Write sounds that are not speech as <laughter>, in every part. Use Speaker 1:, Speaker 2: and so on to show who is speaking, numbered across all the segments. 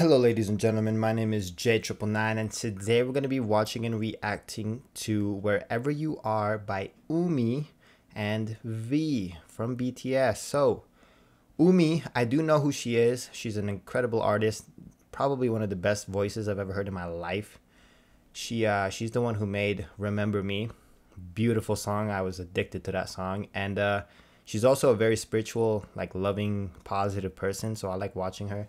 Speaker 1: Hello ladies and gentlemen, my name is J999 and today we're going to be watching and reacting to Wherever You Are by Umi and V from BTS. So, Umi, I do know who she is. She's an incredible artist, probably one of the best voices I've ever heard in my life. She uh she's the one who made Remember Me. Beautiful song. I was addicted to that song and uh she's also a very spiritual, like loving, positive person, so I like watching her.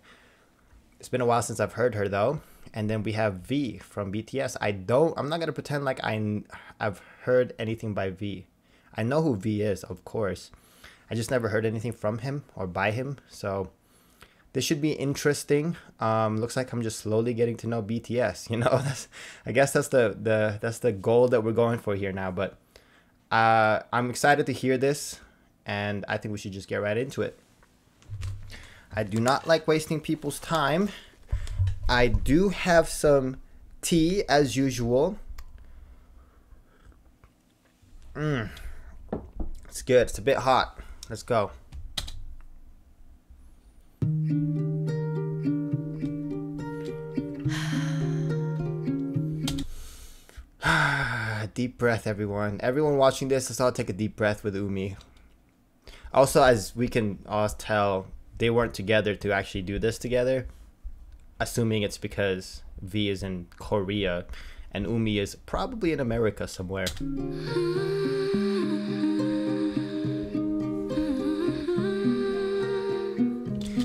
Speaker 1: It's been a while since I've heard her though. And then we have V from BTS. I don't I'm not going to pretend like I I've heard anything by V. I know who V is, of course. I just never heard anything from him or by him. So this should be interesting. Um, looks like I'm just slowly getting to know BTS. <laughs> You know, that's I guess that's the the that's the goal that we're going for here now. But uh, I'm excited to hear this, and I think we should just get right into it. I do not like wasting people's time. I do have some tea as usual. Mmm. It's good. It's a bit hot. Let's go. <sighs> deep breath, everyone. Everyone watching this, let's all take a deep breath with Umi. Also, as we can all tell, they weren't together to actually do this together. Assuming it's because V is in Korea and Umi is probably in America somewhere.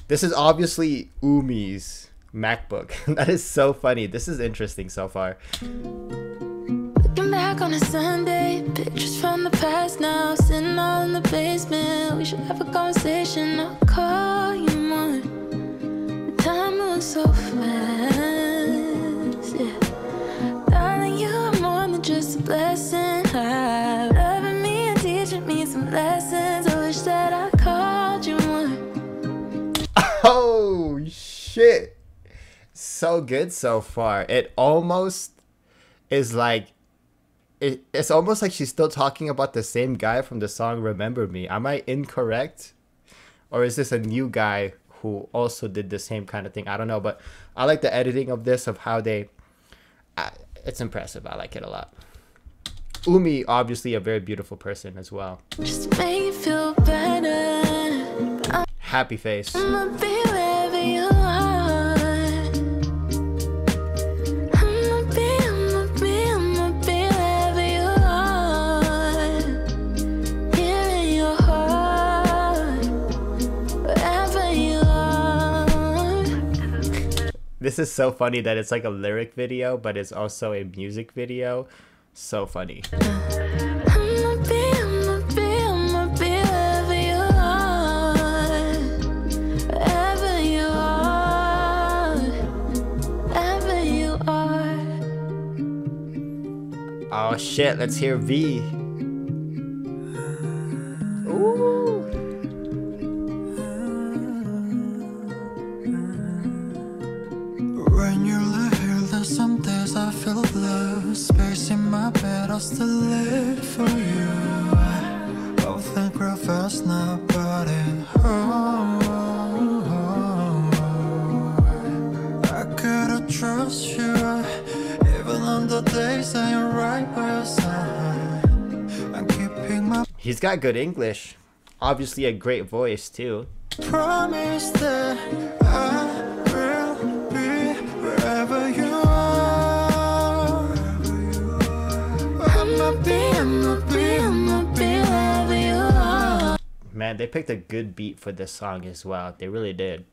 Speaker 1: This is obviously Umi's MacBook. <laughs> that is so funny. This is interesting so far.
Speaker 2: Looking back on a Sunday, pictures from the past now, sitting all in the basement. We should have a conversation. I'll call so fast. <laughs>
Speaker 1: Oh shit. So good so far. It almost is like it, it's almost like she's still talking about the same guy from the song Remember Me. Am I incorrect? Or is this a new guy who also did the same kind of thing? I don't know, but I like the editing of this of how they uh, it's impressive. I like it a lot. Umi obviously a very beautiful person as well.
Speaker 2: Just make feel better.
Speaker 1: Happy face. This is so funny that it's like a lyric video, but it's also a music video. So funny. Oh shit, let's hear V. Ooh.
Speaker 3: I feel blue. Space in my bed, I'll still live for you. I'll think real fast now, but it hurts. I gotta trust you, even on the days that you're right by your side. I'm keeping my
Speaker 1: He's got good English. Obviously a great voice too.
Speaker 3: promise that I
Speaker 1: Man, they picked a good beat for this song as well. They really did.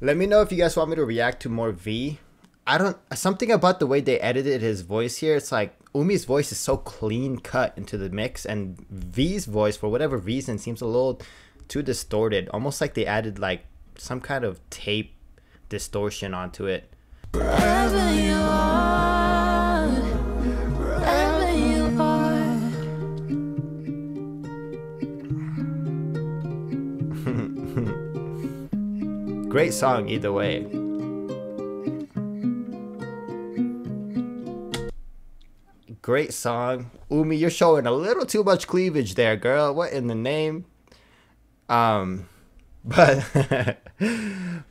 Speaker 1: Let me know if you guys want me to react to more V. I don't something about the way they edited his voice here. It's like Umi's voice is so clean cut into the mix, and V's voice for whatever reason seems a little too distorted. Almost like they added like some kind of tape distortion onto it.
Speaker 2: Wherever you are, wherever you are. <laughs>
Speaker 1: great song either way. Great song. Umi, you're showing a little too much cleavage there, girl. What in the name? Um <laughs> but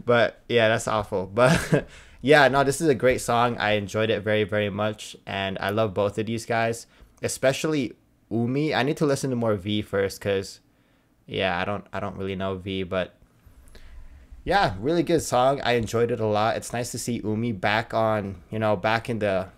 Speaker 1: but yeah, that's awful. But <laughs> yeah, no, this is a great song. I enjoyed it very, very much. And I love both of these guys. Especially Umi. I need to listen to more V first because yeah, I don't I don't really know V, but yeah, really good song. I enjoyed it a lot. It's nice to see Umi back on, you know, back in the